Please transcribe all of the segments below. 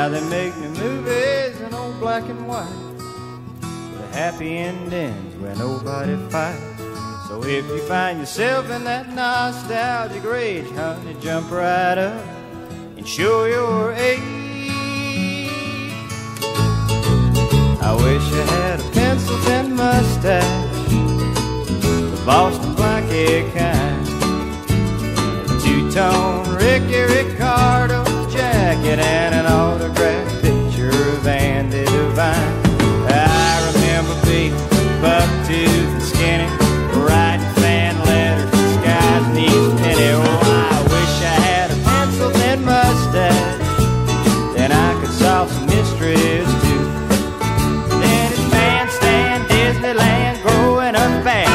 Now they make me movies in old black and white. The happy endings where nobody fights. So if you find yourself in that nostalgic rage, honey, jump right up and show your age. I wish I had a pencil thin mustache, the Boston buck-toothed and skinny, writing fan letters, disguised neat penny. Oh, I wish I had a pencil thin mustache, then I could solve some mysteries too. Then it's bandstand, Disneyland, growing up fast,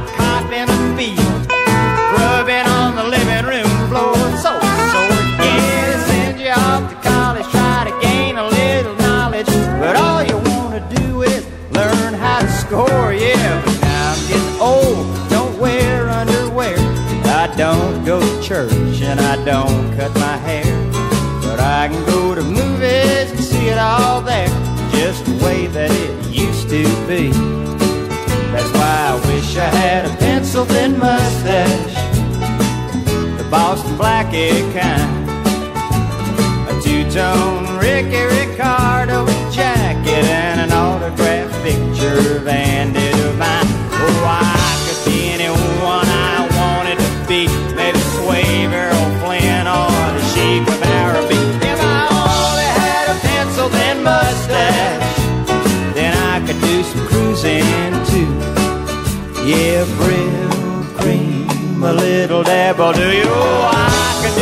in field, rubbing on the living room floor. So, so send you off to college, try to gain a little knowledge, but all you wanna do is learn how to score. Yeah, but now I'm getting old, don't wear underwear. I don't go to church and I don't cut my hair. But I can go to movies and see it all there, just the way that it used to be. Thin mustache, the Boston blackie kind, a two-tone Ricky Ricardo jacket, and an autographed picture of Andy Devine. Oh, I could be anyone I wanted to be, maybe Swave, Errol Flynn, or the Sheik of Araby. If I only had a pencil thin mustache, then I could do some cruising too. Yeah, cream, a little will do you. Oh, I could